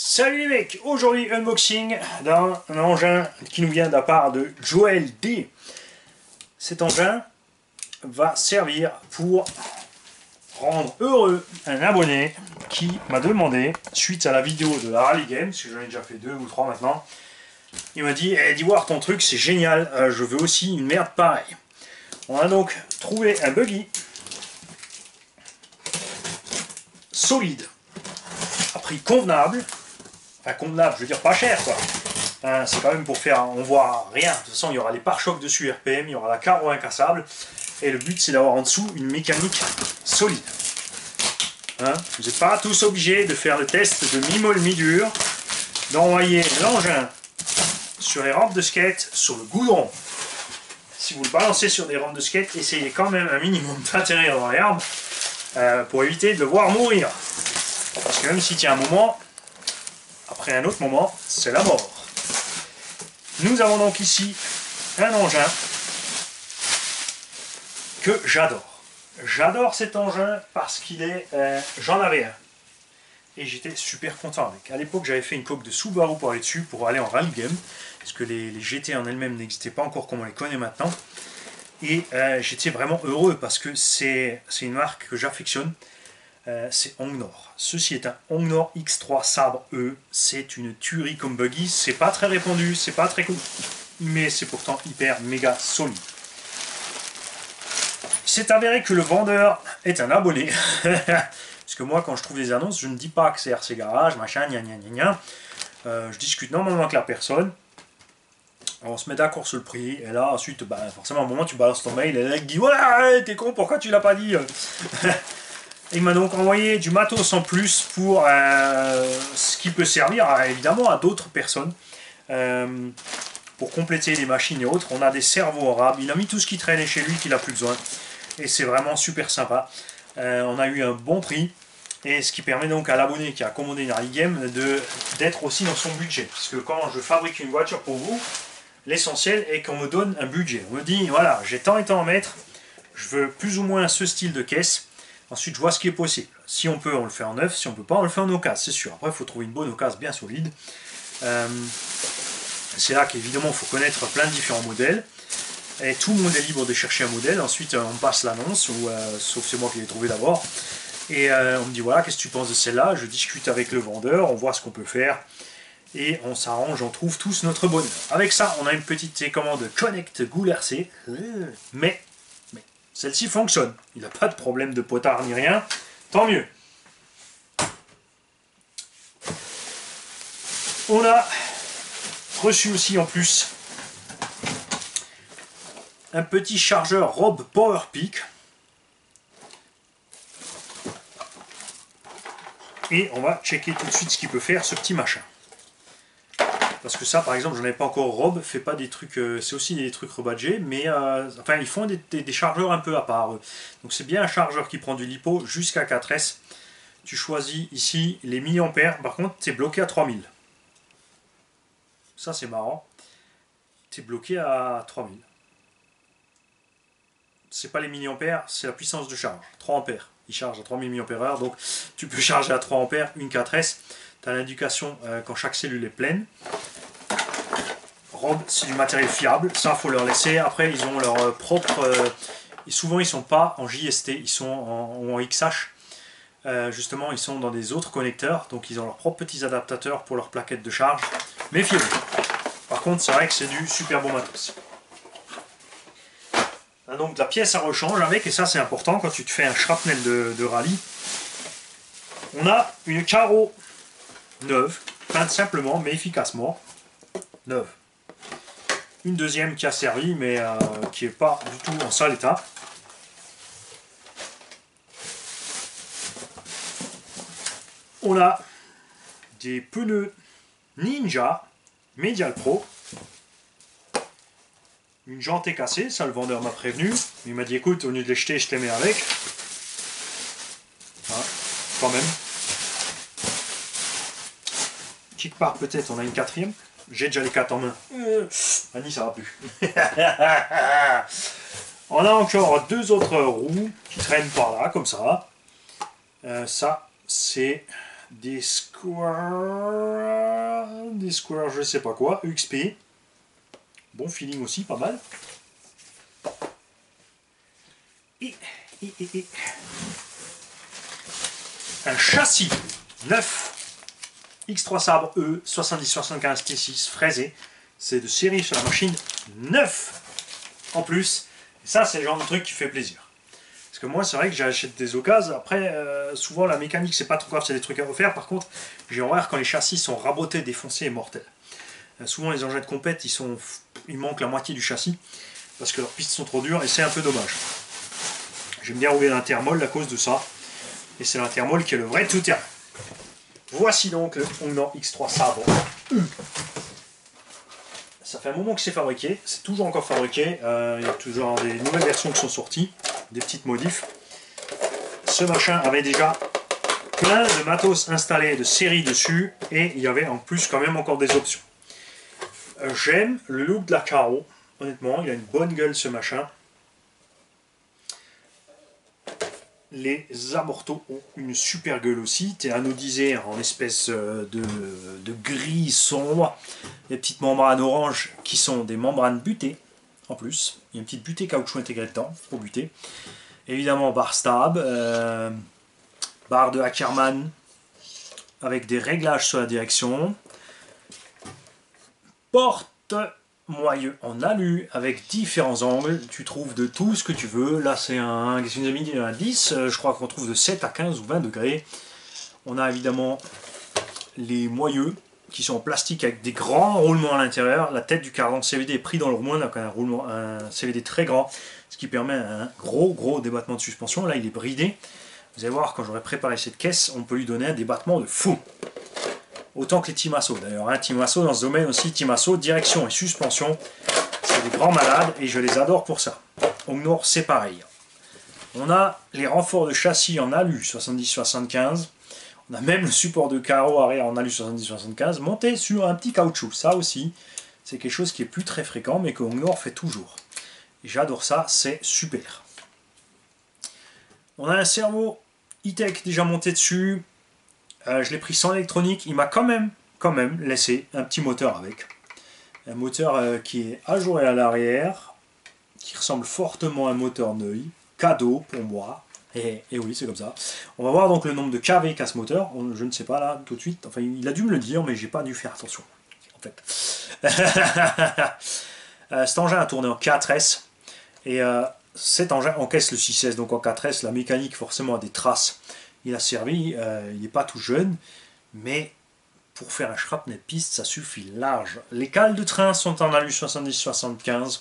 Salut les mecs Aujourd'hui, unboxing d'un engin qui nous vient de la part de Joel D. Cet engin va servir pour rendre heureux un abonné qui m'a demandé, suite à la vidéo de la Rally Game, parce que j'en ai déjà fait deux ou trois maintenant, il m'a dit eh, dis voir ton truc, c'est génial, euh, je veux aussi une merde pareille. On a donc trouvé un buggy solide, à prix convenable, enfin convenable, je veux dire pas cher quoi. Hein, c'est quand même pour faire, on voit rien. De toute façon, il y aura les pare-chocs dessus RPM, il y aura la carreau incassable. Et le but, c'est d'avoir en dessous une mécanique solide. Hein, vous n'êtes pas tous obligés de faire le test de mi-molle, mi-dur, d'envoyer l'engin sur les rampes de skate sur le goudron. Si vous le balancez sur des rampes de skate, essayez quand même un minimum d'atterrir dans l'herbe euh, pour éviter de le voir mourir. Parce que même s'il tient un moment, après un autre moment, c'est la mort. Nous avons donc ici un engin que j'adore. J'adore cet engin parce qu'il est... Euh, j'en avais un. Et j'étais super content avec. À l'époque, j'avais fait une coque de Subaru pour aller dessus, pour aller en rally game. Parce que les, GT en elles-mêmes n'existaient pas encore comme on les connaît maintenant. Et euh, j'étais vraiment heureux parce que c'est une marque que j'affectionne. Euh, c'est Hongnor. Ceci est un Hongnor X3 Sabre E. C'est une tuerie comme buggy. C'est pas très répandu, c'est pas très cool. Mais c'est pourtant hyper méga solide. C'est avéré que le vendeur est un abonné. Parce que moi, quand je trouve des annonces, je ne dis pas que c'est RC Garage, machin, gna gna gna gna. Euh, je discute normalement avec la personne. on se met d'accord sur le prix. Et là, ensuite, bah, forcément, à un moment, tu balances ton mail. Et le mec dit Ouais, t'es con, pourquoi tu l'as pas dit? Il m'a donc envoyé du matos en plus pour euh, ce qui peut servir évidemment à d'autres personnes. Euh, pour compléter les machines et autres, on a des cerveaux arabes. Il a mis tout ce qui traînait chez lui qu'il n'a plus besoin. Et c'est vraiment super sympa. Euh, on a eu un bon prix. Et ce qui permet donc à l'abonné qui a commandé une rally game d'être aussi dans son budget. Puisque quand je fabrique une voiture pour vous, l'essentiel est qu'on me donne un budget. On me dit, voilà, j'ai tant et tant à mettre, je veux plus ou moins ce style de caisse. Ensuite, je vois ce qui est possible. Si on peut, on le fait en neuf. Si on peut pas, on le fait en occasion, c'est sûr. Après, il faut trouver une bonne occasion bien solide. Euh, c'est là qu'évidemment, il faut connaître plein de différents modèles. Et tout le monde est libre de chercher un modèle. Ensuite, on passe l'annonce, ou euh, sauf c'est moi qui l'ai trouvé d'abord. Et euh, on me dit, voilà, qu'est-ce que tu penses de celle-là? Je discute avec le vendeur, on voit ce qu'on peut faire. Et on s'arrange, on trouve tous notre bonheur. Avec ça, on a une petite commande Connect Goul RC. Mais celle-ci fonctionne. Il n'a pas de problème de potard ni rien. Tant mieux. On a reçu aussi en plus un petit chargeur Rob PowerPeak. Et on va checker tout de suite ce qu'il peut faire ce petit machin. Parce que ça, par exemple, j'en ai pas encore. Rob fait pas des trucs, euh, c'est aussi des trucs rebadgés, mais euh, enfin, ils font des, chargeurs un peu à part. Donc c'est bien un chargeur qui prend du lipo jusqu'à 4S. Tu choisis ici les milliampères. Par contre, es bloqué à 3000. Ça, c'est marrant. Tu es bloqué à 3000. C'est pas les milliampères, c'est la puissance de charge. 3 ampères. Il charge à 3000 mAh, donc tu peux charger à 3 ampères, une 4S. Tu as l'indication euh, quand chaque cellule est pleine. Rob, c'est du matériel fiable, ça faut leur laisser. Après, ils ont leur euh, propre. Euh, souvent, ils sont pas en JST, ils sont en, XH. justement, ils sont dans des autres connecteurs, donc ils ont leurs propres petits adaptateurs pour leur plaquette de charge. Méfiez-vous. Par contre, c'est vrai que c'est du super bon matos. Donc la pièce à rechange avec, et ça c'est important quand tu te fais un shrapnel de, de rallye. On a une carreau neuve, peinte simplement mais efficacement, neuve. Une deuxième qui a servi mais euh, qui n'est pas du tout en sale état. On a des pneus Ninja Medial Pro. Une jante est cassée, ça le vendeur m'a prévenu. Il m'a dit écoute, au lieu de les jeter, je te les mets avec. Hein, quand même. Quelque part, peut-être, on a une quatrième. J'ai déjà les quatre en main. Euh, Annie, ça va plus. on a encore deux autres roues qui traînent par là, comme ça. Euh, ça, c'est des squares, des squares, je sais pas quoi, XP. Bon feeling aussi, pas mal. Et, un châssis neuf X3 Sabre E 7075 T6 fraisé. C'est de série sur la machine neuf en plus. Ça, c'est le genre de truc qui fait plaisir. Parce que moi, c'est vrai que j'achète des occasions. Après, euh, souvent, la mécanique, c'est pas trop grave, c'est des trucs à refaire. Par contre, j'ai horreur quand les châssis sont rabotés, défoncés et mortels. Euh, souvent, les engins de compète, ils, sont, manquent la moitié du châssis. Parce que leurs pistes sont trop dures et c'est un peu dommage. J'aime bien rouler l'intermol à cause de ça. Et c'est l'intermol qui est le vrai tout-terrain. Voici donc le Hongnor X3 Sabre. Ça fait un moment que c'est fabriqué, c'est toujours encore fabriqué. Euh, il y a toujours des nouvelles versions qui sont sorties, des petites modifs. Ce machin avait déjà plein de matos installés de série dessus et il y avait en plus quand même encore des options. Euh, j'aime le look de la Caro, honnêtement, il a une bonne gueule ce machin. Les amortos ont une super gueule aussi. anodisé en espèce euh, de, gris sombre. Des petites membranes orange qui sont des membranes butées en plus. Il y a une petite butée caoutchouc intégrée dedans pour buter. Évidemment, barre stab, euh, barre de Ackerman avec des réglages sur la direction. Porte moyeu en alu avec différents angles. Tu trouves de tout ce que tu veux. Là, c'est un, un 10. Euh, je crois qu'on trouve de 7 à 15 ou 20 degrés. On a évidemment les moyeux qui sont en plastique avec des grands roulements à l'intérieur. La tête du cardan CVD est pris dans le roulement, donc un, roulement, un CVD très grand, ce qui permet un gros gros débattement de suspension. Là, il est bridé. Vous allez voir, quand j'aurai préparé cette caisse, on peut lui donner un débattement de fou autant que les Timasso d'ailleurs. Hein. Timasso dans ce domaine aussi, Timasso, direction et suspension, c'est des grands malades et je les adore pour ça. Nord c'est pareil. On a les renforts de châssis en alu 70-75. On a même le support de carreau arrière en alu 70-75 monté sur un petit caoutchouc. Ça aussi, c'est quelque chose qui est plus très fréquent mais que Nord fait toujours. J'adore ça, c'est super. On a un cerveau e-tech déjà monté dessus, euh, je l'ai pris sans électronique. Il m'a quand même, quand même laissé un petit moteur avec. Un moteur euh, qui est ajouré à l'arrière, qui ressemble fortement à un moteur Neuil. Cadeau pour moi. Et, oui, c'est comme ça. On va voir donc le nombre de KV qu'a ce moteur. je ne sais pas là tout de suite. Enfin, il a dû me le dire, mais j'ai pas dû faire attention. En fait. Euh, cet engin a tourné en 4S. Et cet engin encaisse le 6S, donc en 4S. La mécanique, forcément, a des traces il a servi, euh, il n'est pas tout jeune, mais pour faire un shrapnel piste, ça suffit large. Les cales de train sont en alu 70-75.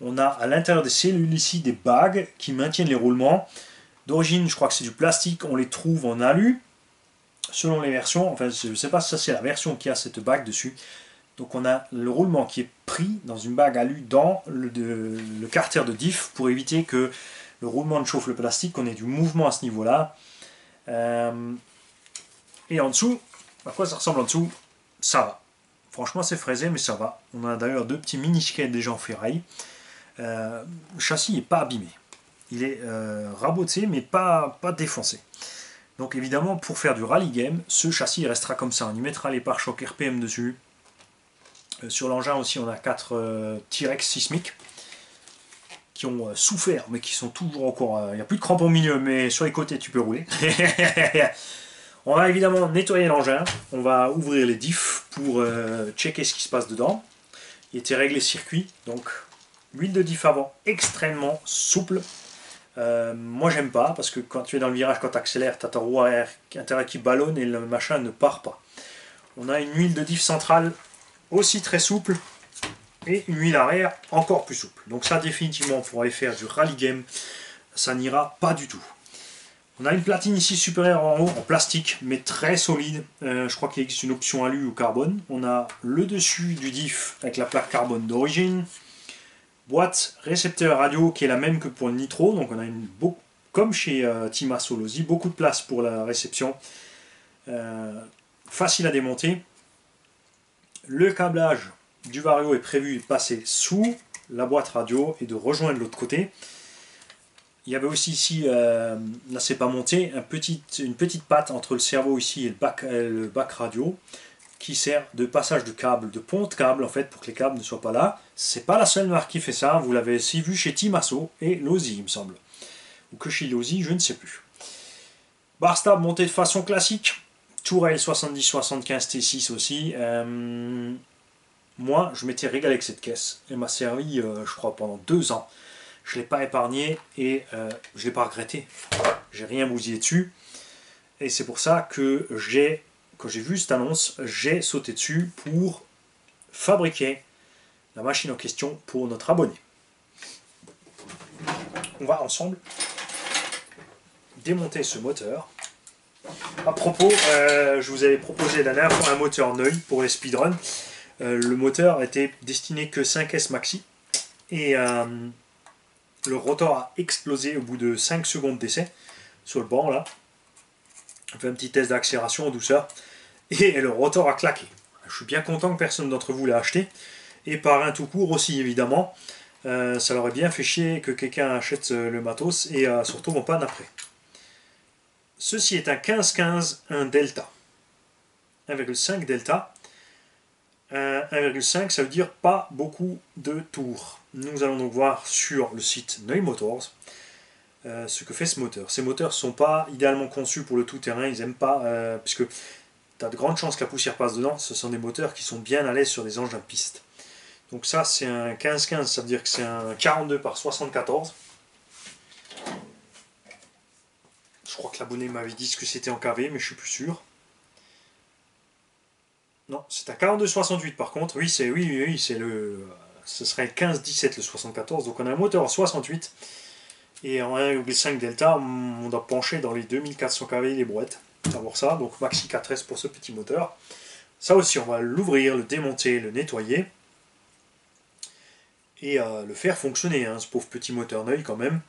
On a à l'intérieur des cellules ici des bagues qui maintiennent les roulements. D'origine, je crois que c'est du plastique, on les trouve en alu. Selon les versions, enfin je ne sais pas si ça c'est la version qui a cette bague dessus. Donc on a le roulement qui est pris dans une bague alu dans le, le carter de diff pour éviter que le roulement ne chauffe le plastique, qu'on ait du mouvement à ce niveau-là. Euh, et en dessous, à quoi ça ressemble en dessous? Ça va. Franchement, c'est fraisé, mais ça va. On a d'ailleurs deux petits mini skates déjà en ferraille. Euh, le châssis n'est pas abîmé. Il est euh, raboté, mais pas, pas défoncé. Donc évidemment, pour faire du rally game, ce châssis restera comme ça. On y mettra les pare-chocs RPM dessus. sur l'engin aussi, on a 4 T-Rex sismiques qui ont euh, souffert, mais qui sont toujours encore... Euh, il n'y a plus de crampons au milieu, mais sur les côtés, tu peux rouler. on va évidemment nettoyer l'engin. On va ouvrir les diffs pour euh, checker ce qui se passe dedans. Il était réglé circuit, donc huile de diff avant extrêmement souple. moi j'aime pas parce que quand tu es dans le virage, quand tu accélères, tu as ta roue arrière qui ballonne et le machin ne part pas. On a une huile de diff centrale aussi très souple et une huile arrière encore plus souple. Donc ça définitivement pour aller faire du rally game, ça n'ira pas du tout. On a une platine ici supérieure en haut en plastique mais très solide. Euh, je crois qu'il existe une option alu ou carbone. On a le dessus du diff avec la plaque carbone d'origine. Boîte récepteur radio qui est la même que pour le nitro. Donc on a une comme chez euh, Tima Solosi, beaucoup de place pour la réception. Euh, facile à démonter. Le câblage du vario est prévu de passer sous la boîte radio et de rejoindre l'autre côté. il y avait aussi ici, euh, là c'est pas monté, une petite patte entre le cerveau ici et le bac, le bac radio qui sert de passage de câble, de pont de câble en fait pour que les câbles ne soient pas là. C'est pas la seule marque qui fait ça, vous l'avez aussi vu chez Timasso et Lozi il me semble. Ou que chez Lozi, je ne sais plus. Bar stab monté de façon classique, Tourelle 70-75 T6 aussi. Euh, moi, je m'étais régalé avec cette caisse. Elle m'a servi, euh, je crois, pendant deux ans. Je ne l'ai pas épargné et euh, je ne l'ai pas regretté. J'ai rien bousillé dessus. Et c'est pour ça que j'ai, quand j'ai vu cette annonce, j'ai sauté dessus pour fabriquer la machine en question pour notre abonné. On va ensemble démonter ce moteur. À propos, euh, je vous avais proposé la dernière fois un moteur Neuil pour les speedruns. Euh, le moteur était destiné que 5S maxi et euh, le rotor a explosé au bout de 5 secondes d'essai sur le banc là. On fait un petit test d'accélération en douceur et le rotor a claqué. Je suis bien content que personne d'entre vous l'ait acheté et par un tout court aussi évidemment. ça leur aurait bien fait chier que quelqu'un achète le matos et surtout on panne après. Ceci est un 15-15, un delta. 1,5 delta. 1,5, ça veut dire pas beaucoup de tours. Nous allons donc voir sur le site Neu Motors euh, ce que fait ce moteur. Ces moteurs ne sont pas idéalement conçus pour le tout-terrain, ils n'aiment pas, euh, puisque tu as de grandes chances que la poussière passe dedans, ce sont des moteurs qui sont bien à l'aise sur des engins piste. Donc ça c'est un 15-15, ça veut dire que c'est un 42 par 74. Je crois que l'abonné m'avait dit que c'était en KV, mais je suis plus sûr. Non, c'est à 42,68 par contre. Oui, c'est oui, oui, c'est le. Ce serait 15,17 le 74. Donc on a un moteur en 68. Et en 1,5 delta, on doit pencher dans les 2400 kV les brouettes. Savoir ça. Donc maxi 4S pour ce petit moteur. Ça aussi, on va l'ouvrir, le démonter, le nettoyer. Et euh, le faire fonctionner. Hein, ce pauvre petit moteur neuil quand même.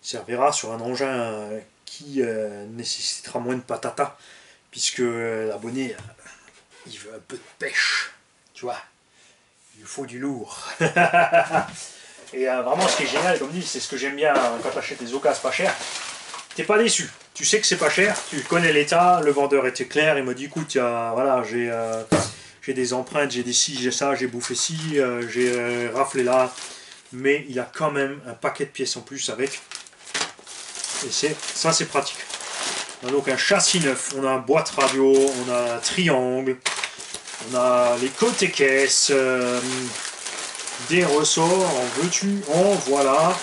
servira sur un engin qui euh, nécessitera moins de patata, puisque euh, l'abonné, il veut un peu de pêche, tu vois, il faut du lourd. Et vraiment, ce qui est génial, comme dit, c'est ce que j'aime bien quand tu achètes des occasions pas chères, t'es pas déçu. Tu sais que c'est pas cher, tu connais l'état, le vendeur était clair, il m'a dit écoute, voilà, j'ai j'ai des empreintes, j'ai des ci, j'ai ça, j'ai bouffé ci, j'ai raflé là, mais il a quand même un paquet de pièces en plus avec et c'est ça, c'est pratique. On a donc un châssis neuf, on a un boîte radio, on a un triangle, on a les côtés caisses, euh, des ressorts, en veux-tu, en voilà,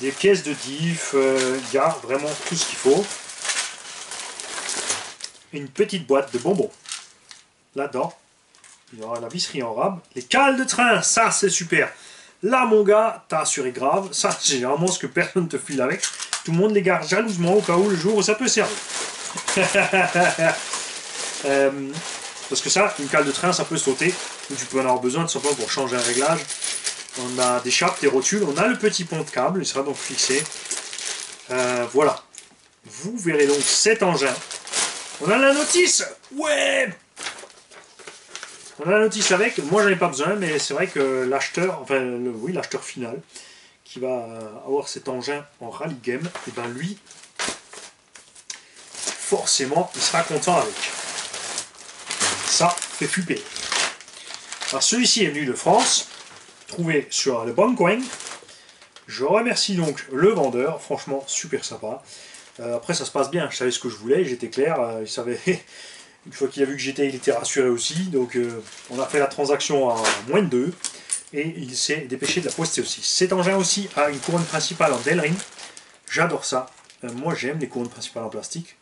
des pièces de diff, euh, il y a vraiment tout ce qu'il faut. Une petite boîte de bonbons. Là-dedans, il y aura la visserie en rab. Les cales de train, ça c'est super. Là mon gars, t'as assuré grave. Ça c'est vraiment ce que personne te file avec. Tout le monde les garde jalousement au cas où le jour où ça peut servir. Euh, parce que ça, une cale de train, ça peut sauter. Ou tu peux en avoir besoin tout simplement pour changer un réglage. On a des chapes, des rotules. On a le petit pont de câble. Il sera donc fixé. Euh, voilà. Vous verrez donc cet engin. On a la notice Ouais On a la notice avec. Moi, j'en ai pas besoin, mais c'est vrai que l'acheteur, enfin, oui, l'acheteur final, qui va avoir cet engin en rallye game, et ben lui, forcément, il sera content avec. Ça fait flipper. Alors celui-ci est venu de France, trouvé sur le bon coin. Je remercie donc le vendeur, franchement super sympa. Euh, après ça se passe bien, je savais ce que je voulais, j'étais clair, euh, il savait, une fois qu'il a vu que j'étais, il était rassuré aussi, donc euh, on a fait la transaction à moins de deux et il s'est dépêché de la poster aussi. Cet engin aussi a une couronne principale en Delring. J'adore ça. Euh, moi j'aime les couronnes principales en plastique.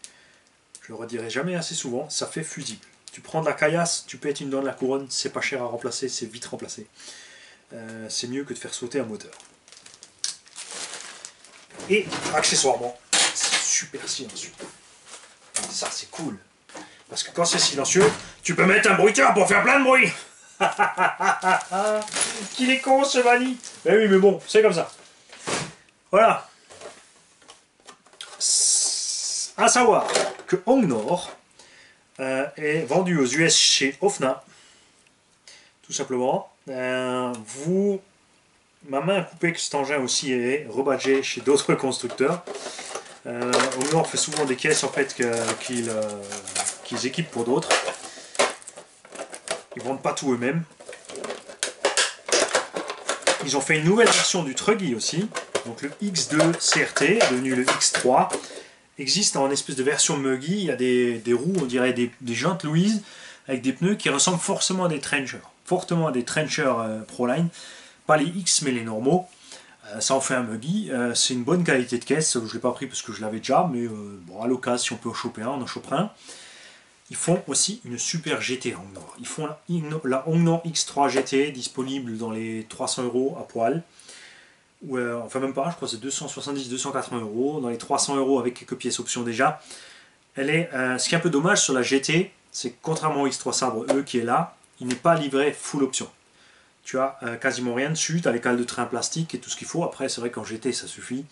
Je le redirai jamais assez souvent, ça fait fusible. Tu prends de la caillasse, tu pètes une dent de la couronne, c'est pas cher à remplacer, c'est vite remplacé. Euh, c'est mieux que de faire sauter un moteur. Et accessoirement, c'est super silencieux. Ça c'est cool. Parce que quand c'est silencieux, tu peux mettre un bruiteur pour faire plein de bruit. Qu'il est con ce Mani Mais oui, mais bon, c'est comme ça. Voilà. À savoir que Hongnor euh, est vendu aux US chez Ofna. Tout simplement. Euh, vous ma main a coupé que cet engin aussi est rebadgé chez d'autres constructeurs. Euh, fait souvent des caisses en fait euh, qu'ils équipent pour d'autres. Ils vendent pas tout eux-mêmes. Ils ont fait une nouvelle version du Truggy aussi. Donc le X2 CRT, devenu le X3, existe en espèce de version muggy. Il y a des, roues, on dirait des, jantes Louise, avec des pneus qui ressemblent forcément à des trenchers. Fortement à des trenchers euh, Proline. Pas les X, mais les normaux. Euh, ça en fait un muggy. Euh, c'est une bonne qualité de caisse. Je ne l'ai pas pris parce que je l'avais déjà, mais bon, à l'occasion, si on peut en choper un, on en chopera un. Ils font aussi une super GT Hongnor. Ils font la, Hongnor X3 GT disponible dans les 300 euros à poil. Ou, enfin même pas, je crois que c'est 270-280 euros. Dans les 300 euros avec quelques pièces options déjà. Elle est, ce qui est un peu dommage sur la GT, c'est que contrairement au X3 Sabre E qui est là, il n'est pas livré full option. Tu as euh, quasiment rien dessus, tu as les cales de train plastique et tout ce qu'il faut. Après, c'est vrai qu'en GT, ça suffit.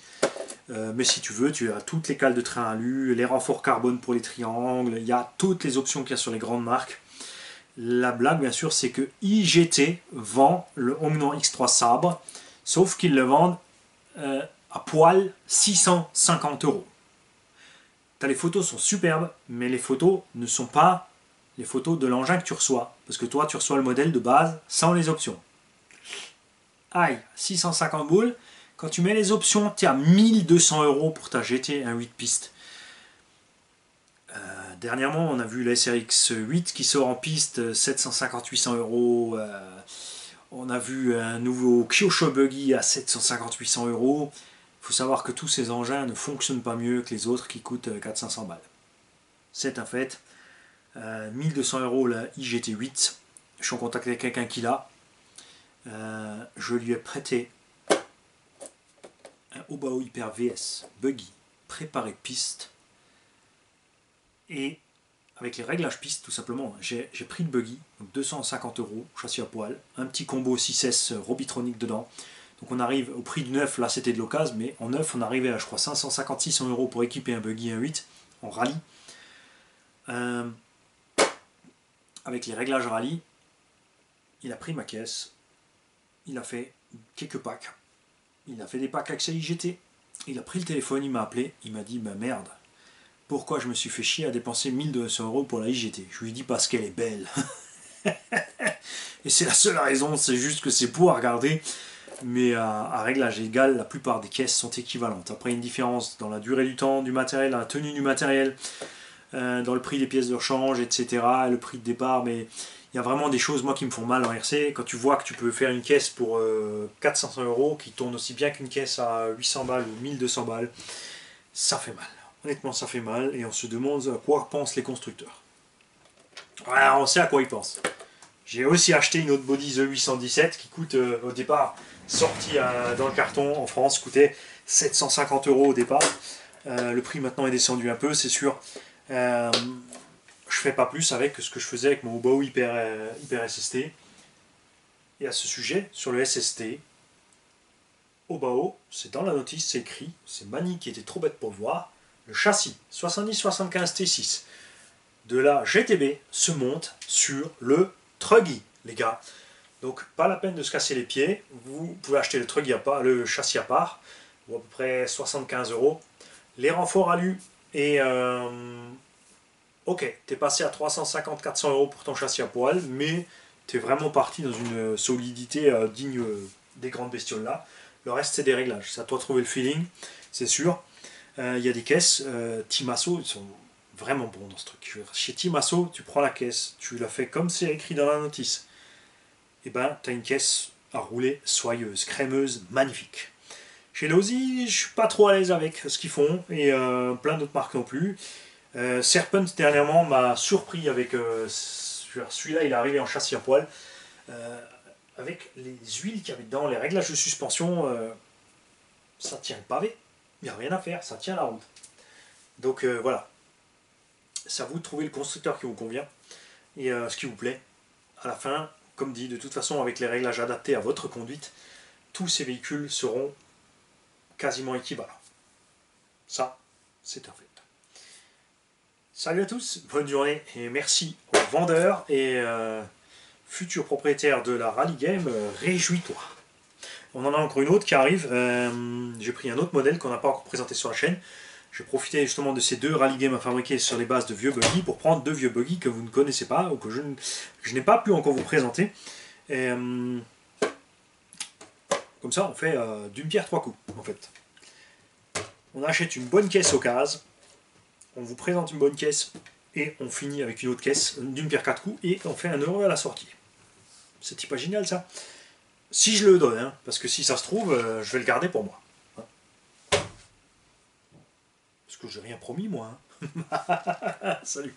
Euh, mais si tu veux, tu as toutes les cales de train alu, les renforts carbone pour les triangles, il y a toutes les options qu'il y a sur les grandes marques. La blague, bien sûr, c'est que IGT vend le Omnon X3 Sabre, sauf qu'ils le vendent euh, à poil 650 euros. Les photos sont superbes, mais les photos ne sont pas les photos de l'engin que tu reçois. Parce que toi, tu reçois le modèle de base sans les options. Aïe, 650 boules. Quand tu mets les options, tu as 1200 euros pour ta GT 1 8 pistes. Euh, dernièrement, on a vu la SRX 8 qui sort en piste 750-800 euros. Euh, on a vu un nouveau Kyosho Buggy à 750-800 euros. Il faut savoir que tous ces engins ne fonctionnent pas mieux que les autres qui coûtent 400-500 balles. C'est un fait. 1200 euh, euros la IGT8. Je suis en contact avec quelqu'un qui l'a. Euh, je lui ai prêté Obao Hyper VS Buggy préparé piste. Et avec les réglages piste, tout simplement, j'ai pris le buggy, donc 250 euros, châssis à poil, un petit combo 6S Robitronic dedans. Donc on arrive au prix du neuf, là c'était de l'occasion, mais en neuf on arrivait à je crois 556 euros pour équiper un buggy 1.8 en rallye. Euh, avec les réglages rallye, il a pris ma caisse, il a fait quelques packs, il a fait des packs accès IGT, il a pris le téléphone, il m'a appelé, il m'a dit ma merde, pourquoi je me suis fait chier à dépenser 1200 euros pour la IGT Je lui ai dit parce qu'elle est belle. Et c'est la seule raison, c'est juste que c'est pour regarder, mais à, réglage égal, la plupart des caisses sont équivalentes. Après, une différence dans la durée du temps du matériel, la tenue du matériel, euh, dans le prix des pièces de rechange, etc., le prix de départ, mais il y a vraiment des choses, moi, qui me font mal en RC. Quand tu vois que tu peux faire une caisse pour 400 euh, euros, qui tourne aussi bien qu'une caisse à 800 balles ou 1200 balles, ça fait mal. Honnêtement, ça fait mal, et on se demande à quoi pensent les constructeurs. Voilà, on sait à quoi ils pensent. J'ai aussi acheté une autre body The 817 qui coûte euh, au départ, sortie dans le carton en France, coûtait 750 euros au départ. le prix maintenant est descendu un peu, c'est sûr. Euh, je fais pas plus avec ce que je faisais avec mon Obao Hyper, euh, Hyper SST. Et à ce sujet, sur le SST, Obao, c'est dans la notice, c'est écrit, c'est Mani qui était trop bête pour le voir, le châssis 7075 T6 de la GTB se monte sur le Truggy, les gars. Donc pas la peine de se casser les pieds, vous pouvez acheter le Truggy à part, le châssis à part, ou à peu près 75 euros. Les renforts alu et euh, ok, tu es passé à 350-400 euros pour ton châssis à poil, mais tu es vraiment parti dans une solidité euh, digne euh, des grandes bestioles là. Le reste, c'est des réglages. C'est à toi trouver le feeling, c'est sûr. Il y a des caisses, Timasso, ils sont vraiment bons dans ce truc. Chez Timasso, tu prends la caisse, tu la fais comme c'est écrit dans la notice. Et eh ben, tu as une caisse à rouler soyeuse, crémeuse, magnifique. Chez Lozi, je suis pas trop à l'aise avec ce qu'ils font, et euh, plein d'autres marques non plus. Euh, Serpent, dernièrement, m'a surpris avec... Euh, celui-là, il est arrivé en châssis à poil. avec les huiles qu'il y avait dedans, les réglages de suspension, ça tient le pavé. Il n'y a rien à faire, ça tient la route. Donc voilà. C'est à vous de trouver le constructeur qui vous convient et ce qui vous plaît. À la fin, comme dit, de toute façon, avec les réglages adaptés à votre conduite, tous ces véhicules seront quasiment équivalent. Ça, c'est un fait. Salut à tous, bonne journée et merci aux vendeurs et euh, futurs propriétaires de la Rally Game, réjouis-toi. On en a encore une autre qui arrive. Euh, j'ai pris un autre modèle qu'on n'a pas encore présenté sur la chaîne. Je profité justement de ces deux rally games à fabriquer sur les bases de vieux buggy pour prendre deux vieux buggy que vous ne connaissez pas ou que je, n'ai pas pu encore vous présenter. Euh, comme ça, on fait euh, d'une pierre trois coups, en fait. On achète une bonne caisse au cases, on vous présente une bonne caisse, et on finit avec une autre caisse d'une pierre quatre coups, et on fait un euro à la sortie. C'est pas génial, ça? Si je le donne, hein, parce que si ça se trouve, euh, je vais le garder pour moi. Parce que j'ai rien promis, moi. Hein. Salut